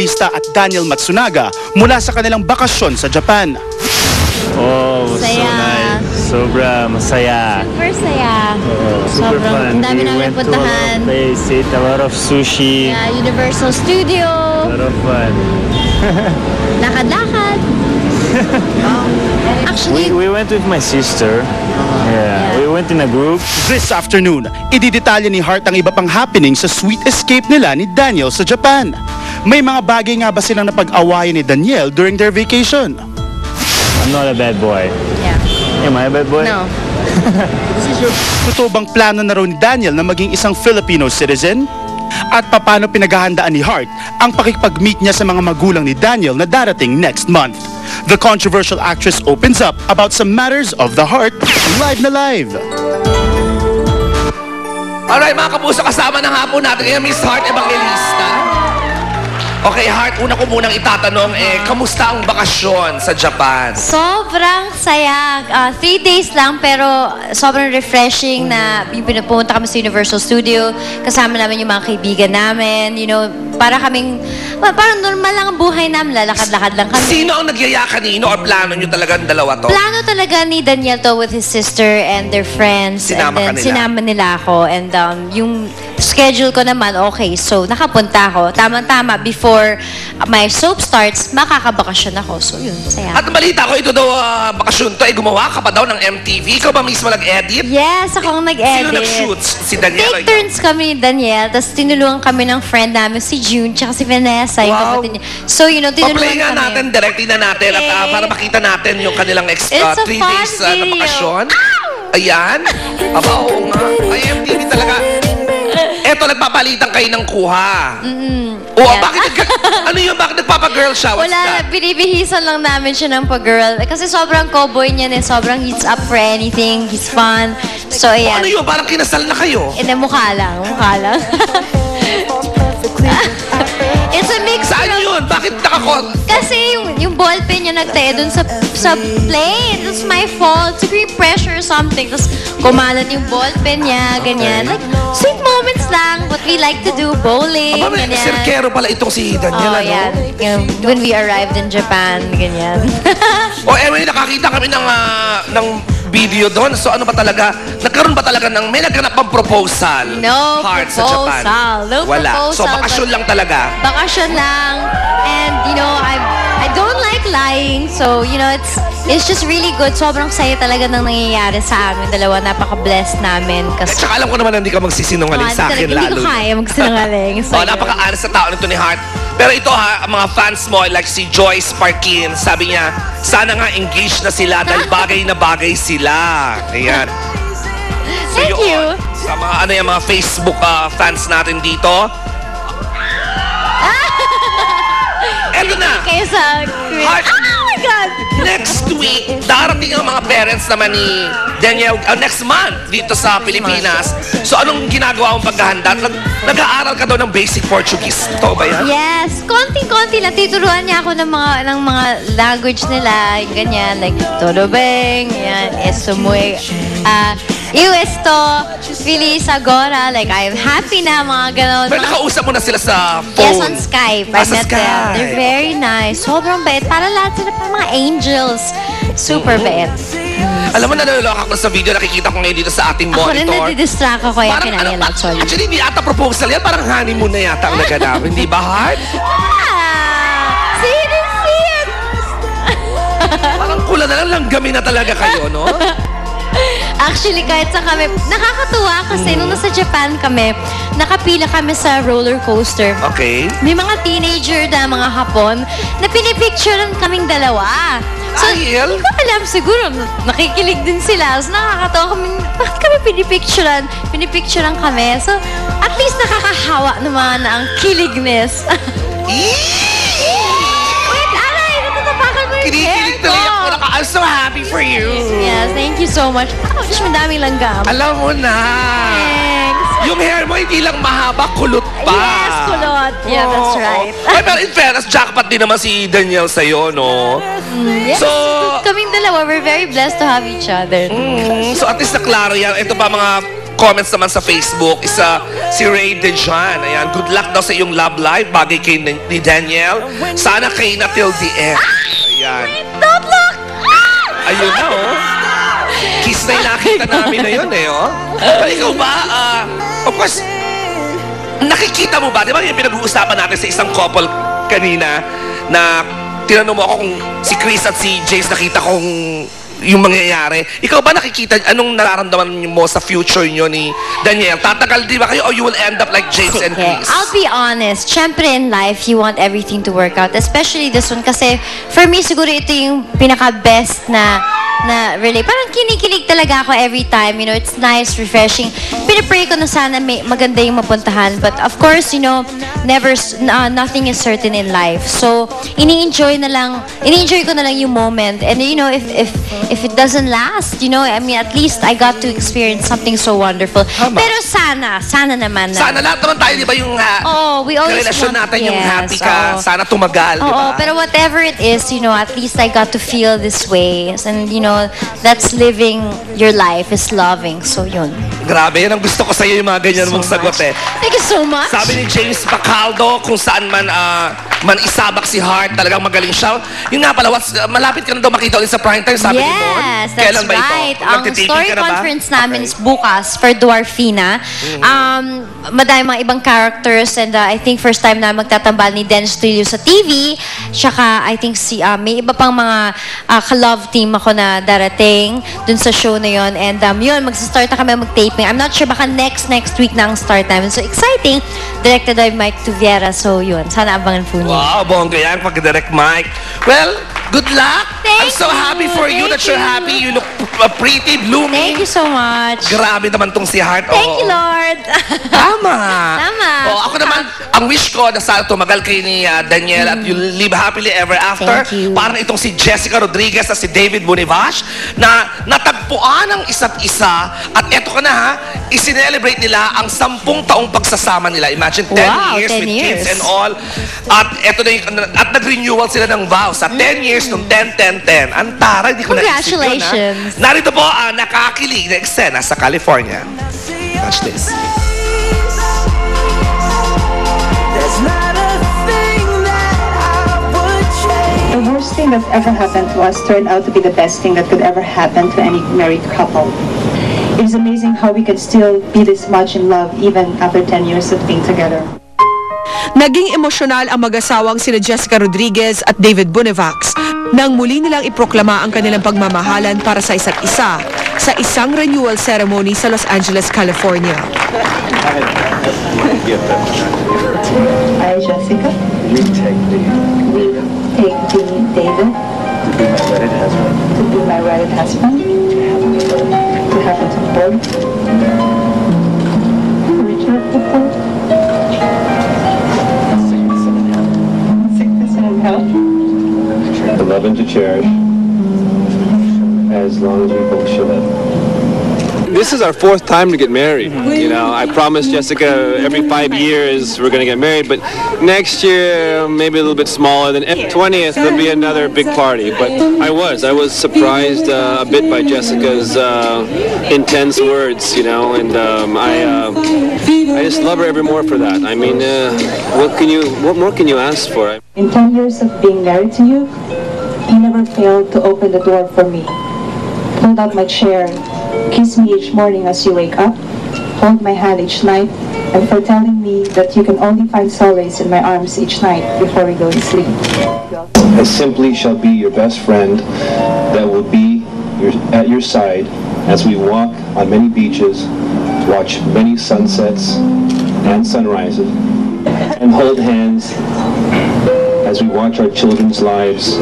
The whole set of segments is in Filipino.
Evangelista at Daniel Matsunaga mula sa kanilang bakasyon sa Japan. Oh, so Saya. nice. Sobra masaya. Super saya. Oh, super Sobrang fun. ang dami we namin went to a lot puntahan. of place, ate a lot of sushi. Yeah, Universal Studio. A lot of fun. Lakad-lakad. Actually, We, we went with my sister. Yeah, we went in a group. This afternoon, ididetalye ni Hart ang iba pang happening sa sweet escape nila ni Daniel sa Japan. May mga bagay nga ba silang napag-awayan ni Daniel during their vacation? I'm not a bad boy. yeah. Am I a bad boy? No. Totoo bang plano na raw ni Daniel na maging isang Filipino citizen? At paano pinaghahandaan ni Hart ang pakikipag-meet niya sa mga magulang ni Daniel na darating next month? The controversial actress opens up about some matters of the heart live na live. Alright mga kapuso, kasama ng hapon natin ngayon Miss Heart Evangelista. Okay, Heart, una ko munang itatanong, eh, kamusta ang bakasyon sa Japan? Sobrang saya. Ah, three days lang pero sobrang refreshing na yung pinapunta kami sa Universal Studio. Kasama namin yung mga kaibigan namin. You know, para kaming, well, parang normal lang ang buhay namin. Lalakad-lakad lang kami. Sino ang nagyaya kanino or plano nyo talagang dalawa to? Plano talaga ni Daniel to with his sister and their friends. Sinama and then ka nila? sinama nila ako. And um, yung schedule ko naman, okay. So, nakapunta ako. Tama-tama, before my soap starts, makakabakasyon ako. So, yun, saya. At balita ko, ito daw ah, bakasyon to, eh, gumawa ka pa daw ng MTV. Ikaw ba mismo nag-edit? Yes, ako ang nag-edit. Sino nag-shoot? Si Daniel? Take turns kami ni Daniel, tapos tinulungan kami ng friend namin, si June, tsaka si Vanessa, yung Wow. kapatid niya. So, you know, tinulungan Pa-play nga kami. natin, directly na natin at ah, Okay. para makita natin yung kanilang ex, a three days ah, na bakasyon. Ayan. Aba, oo nga. Ay, MTV talaga. Eto, nagpapalitan kayo ng kuha. Oo, Yeah. bakit nagka- ano yun? Bakit nagpapa-girl siya? What's Wala, that? binibihisan lang namin siya ng pag-girl. Kasi sobrang cowboy niya eh. Sobrang he's up for anything. He's fun. So, O, ayan. ano yun? Parang kinasal na kayo. And then, mukha lang. Mukha lang. It's a mix Saan of- yun? Bakit nakakot? Kasi yung, yung ballpen niya nagtae dun sa, sa plane. It's my fault. Siguro yung pressure or something. Tapos kumalat yung ballpen niya, ganyan. Like, sweet moments lang. What we like to do, bowling, Aba, may ganyan. sirkero pala itong si Daniel, Oh, yan. Yung, when we arrived in Japan, ganyan. O, anyway, nakakita kami ng, ah, ng video doon. So, ano ba talaga? Nagkaroon ba talaga ng, may nagganap pang proposal? No Heart sa Japan? proposal. No Wala. So, proposal, bakasyon but- lang talaga. Bakasyon lang. And, you know, I I don't like lying. So, you know, it's it's just really good. Sobrang saya talaga ng nangyayari sa amin. Dalawa, napaka-blessed namin. At Kasi, saka alam ko naman na hindi ka magsisinungaling Ah, sa akin lalo. Hindi ko kaya magsinungaling. So, Oh, napaka-honest na tao nito ni Heart. Pero ito ha, ang mga fans mo, like si Joyce Parkin, sabi niya, sana nga engaged na sila dahil bagay na bagay sila. Ayan. Thank yun, you. Sa mga ano yung mga Facebook ah, fans natin dito. Eto na. Kayo sa... Heart. God! Next week, darating ang mga parents naman ni Daniel, uh, next month, dito sa Pilipinas. So, anong ginagawa mong paghahanda? Nag, nag-aaral ka daw ng basic Portuguese. Totoo ba yan? Yes, konting-konti lang. Tituruan niya ako ng mga, ng mga language nila, ganyan, like, todo beng, yan, esto muy, ah, eu esto, feliz agora, like, I'm happy na, mga ganon. Pero nakausap mo na sila sa phone. Yes, on Skype. I Ah, sa met them. Skype. They're very nice. Sobrang bait. Para lahat sila pa mga angels. Super bait. Alam mo, naloloka ako sa video, nakikita ko ngayon dito sa ating Ako rin monitor. nadidistract ako kaya Parang ano, lang. Sorry. actually, hindi ata proposal yan. Parang honeymoon na yata ang naganap. hindi ba, Heart? Ah! See, you didn't see it! Parang kula na lang, langgami na talaga kayo, no? Actually, kahit sa kami, nakakatuwa kasi nung nasa Japan kami, nakapila kami sa roller coaster. Okay. May mga teenager na mga Hapon na pinipicturean kaming dalawa. So, Dahil? hindi ko alam, siguro nakikilig din sila. So, nakakatawa kami, bakit kami pinipicturean? Pinipicturean kami. So, at least nakakahawa naman ang kilignes. Wait, aray, natatapakan mo yung hair Kinikilig ko. Naka- I'm so happy for you. Yes, thank you so much. Ouch, madaming langgam. Alam mo na. Thanks. Yung hair mo hindi lang mahaba, kulot pa. Yes, kulot. Yeah, that's Oo. right. Ay, pero in fairness, jackpot din naman si Daniel sa'yo, no? Yes, So, kaming dalawa, we're very blessed to have each other. mm, so at least na klaro yan. Ito pa mga nagko-comments naman sa Facebook, isa si Ray Dejan. Ayan, good luck daw sa iyong love life, bagay kay ni ni Daniel. Sana kay na till the end. Ayan. Don't look! Ayun na, oh. Kiss na nakita namin na yun, eh, oh. Pero ikaw ba, ah, of course, nakikita mo ba, di ba yung pinag-uusapan natin sa isang couple kanina na tinanong mo ako kung si Chris at si Jace nakita kong yung mangyayari. Ikaw ba nakikita, anong nararamdaman mo sa future nyo ni Daniel? Tatagal di ba kayo or you will end up like Jace and Chris? I'll be honest. Siyempre in life, you want everything to work out. Especially this one. Kasi for me, siguro ito yung pinaka-best na na really, parang kinikilig talaga ako every time. You know, it's nice, refreshing. Pinapray ko na sana may, maganda yung mapuntahan. But of course, you know, never, uh, nothing is certain in life. So, ini-enjoy na lang, ini-enjoy ko na lang yung moment. And you know, if, if, if it doesn't last, you know, I mean, at least I got to experience something so wonderful. Tama. Pero sana, sana naman na. Sana lahat naman tayo, di ba, yung uh, Oo, we always relasyon want- natin, yung yes, happy ka, oo. sana tumagal, di Oo, ba? pero whatever it is, you know, at least I got to feel this way. And, you know, that's living your life, is loving. So, yun. Grabe, yan ang gusto ko sa'yo yung mga ganyan So mong sagot much. eh. Thank you so much. Sabi ni James Bacaldo, kung saan man ah, man isabak si Hart, talagang magaling siya. Yun nga pala, what's, malapit ka na daw makita ulit sa primetime, sabi ni Mon. Yes, that's Kailan ba ito? right. Ang story ka na ba? conference namin Okay. is bukas for Dwarfina. Um, madami mga ibang characters and uh, I think first time na magtatambal ni Den Studio sa TV. Tsaka I think si, uh, may iba pang mga uh, ka-love team ako na darating dun sa show na yon And um, yun, mag-start na kami mag-taping. I'm not sure, baka next next week na ang start namin. So exciting. Directed by Mike Tuviera. So yun, sana abangan po niyo. Wow, bongga yan, pag-direct mic. Well, good luck. I'm Thank so you. happy for you Thank that you're you. happy. You look pretty, blooming. Thank you so much. Grabe naman tong si Hart. Thank oo. you, Lord. Tama. Tama. Oh, ako naman, ang wish ko na sana tumagal kay ni uh, Daniel at you live happily ever after. Thank you. Parang itong si Jessica Rodriguez at si David Bonivash na natagpuan ang isa't isa at eto ka na ha, isinelebrate nila ang sampung taong pagsasama nila. Imagine 10 Wow, years 10 with years. kids and all. At eto na yung, at nag-renewal sila ng vows. Sa 10 years, nung 10, 10, 10. Ang taray, di ko naisip yun. Mm. Congratulations. Narito po ang nakakilig na eksena sa California. Watch this. The worst thing that ever happened to us turned out to be the best thing that could ever happen to any married couple. It is amazing how we could still be this much in love even after 10 years of being together. Naging emosyonal ang mag-asawang sina Jessica Rodriguez at David Bonevax nang muli nilang iproklama ang kanilang pagmamahalan para sa isa't isa sa isang renewal ceremony sa Los Angeles, California. I, Jessica, We take the we take the David to be my wedded husband. to be my wedded husband, love and to cherish. As long as we both shall live. This is our fourth time to get married. You know, I promised Jessica every five years we're going to get married, but next year maybe a little bit smaller. Then 20th there'll be another big party. But I was, I was surprised uh, a bit by Jessica's uh, intense words. You know, and um, I, uh, I just love her every more for that. I mean, uh, what can you, what more can you ask for? In 10 years of being married to you, you never failed to open the door for me. Hold out my chair, kiss me each morning as you wake up, hold my hand each night, and for telling me that you can only find solace in my arms each night before we go to sleep. I simply shall be your best friend that will be your, at your side as we walk on many beaches, watch many sunsets and sunrises, and hold hands as we watch our children's lives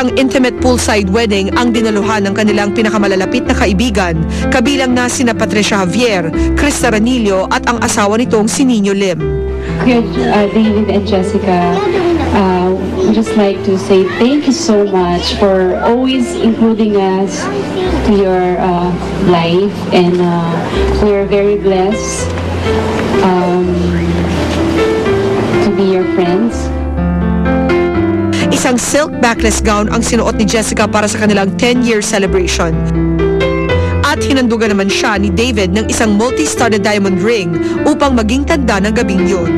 Isang intimate poolside wedding ang dinaluhan ng kanilang pinakamalalapit na kaibigan, kabilang na sina Patricia Javier, Krista Ranillo at ang asawa nitong si Nino Lim. Uh, David and Jessica. Uh, just like to say thank you so much for always including us to your uh, life, and uh, we're very blessed um, to be your friends. Isang silk backless gown ang sinuot ni Jessica para sa kanilang 10-year celebration. At hinandugan naman siya ni David ng isang multi-studded diamond ring upang maging tanda ng gabing yun.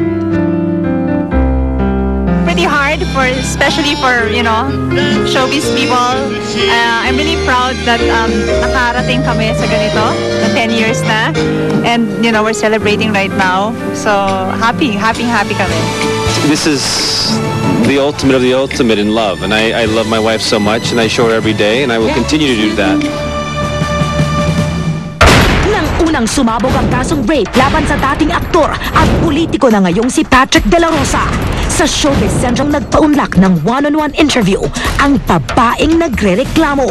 pretty hard for especially for you know showbiz people uh, I'm really proud that um, nakarating kami sa ganito na 10 years na and you know we're celebrating right now so happy happy happy kami This is the ultimate of the ultimate in love, and I, I love my wife so much, and I show her every day, and I will continue to do that. Nang unang sumabog ang kasong rape laban sa dating aktor at politiko na ngayong si Patrick De La Rosa. Sa Showbiz Central nagpaunlak ng one-on-one interview ang babaeng nagre-reklamo.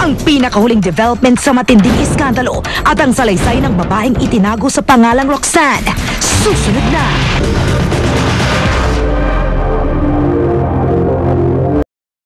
Ang pinakahuling development sa matinding iskandalo at ang salaysay ng babaeng itinago sa pangalang Roxanne. Susunod na!